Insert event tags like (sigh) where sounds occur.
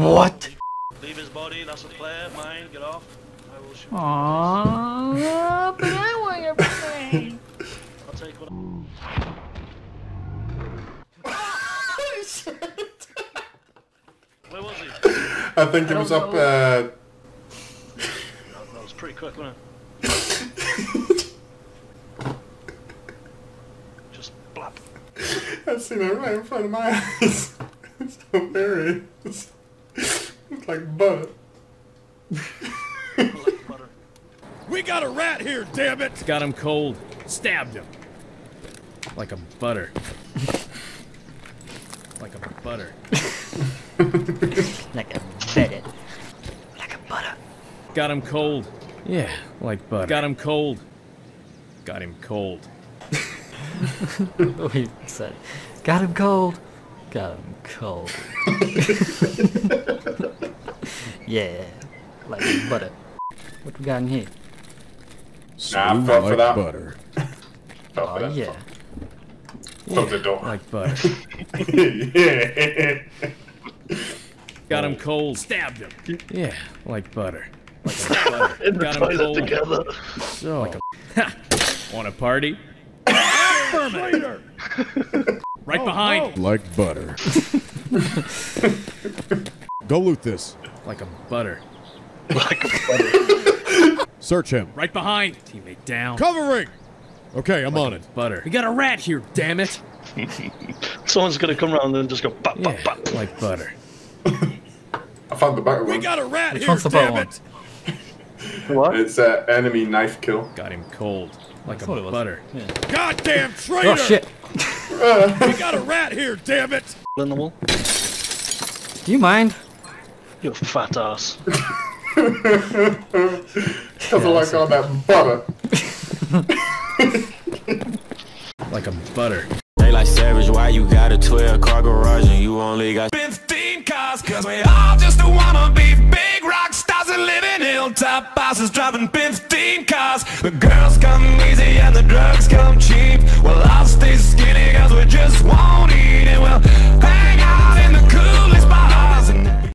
What? Leave his body, that's a player, mine, get off. I will shoot. Aww, but I want your plane. (laughs) I'll take one. Where was he? I think it was up. Uh, That, that was pretty quick, wasn't it? (laughs) Just blap. I've seen it right in front of my eyes. (laughs) It's so very. It's, it's like butter. Like butter. We got a rat here, damn it! Got him cold. Stabbed him. Like a butter. like a butter. (laughs) Like a fetid. Like a butter. Got him cold. Yeah, like butter. Got him cold. Got him cold. What (laughs) he said. Got him cold. Got him cold. (laughs) yeah. Like butter. What we got in here? Nah, I Smooth fell for that. butter. (laughs) Fell for Oh that. yeah. Close the door. Like butter. (laughs) yeah. Got him cold. Stabbed him. Yeah, like butter. Like a (laughs) butter. Got him cold. together. So. Like a. Want a party? Traitor! Right oh, behind. Like butter. Go loot this. Like a butter. (laughs) Like a butter. Search him. Right behind. Teammate down. Covering! Okay, I'm on it. Butter. We got a rat here, damn it. (laughs) Someone's gonna come around and just go bap, Yeah, bap, bap. like butter. I found the better We got a rat Which here, one's the damn one? it! (laughs) What? It's uh, enemy knife kill. Got him cold. Like That's a butter. Yeah. Goddamn traitor! Oh shit. We got a rat here, damn it! In the wall? Do you mind? You fat ass. (laughs) Because I like all that butter. (laughs) Like a butter. They like savage, why you got a 12 car garage and you only got 15 cars? Cause we all just wanna be big rock stars and living hilltop bosses driving 15 cars. The girls come easy and the drugs come cheap. Well, I'll stay skinny cause we just want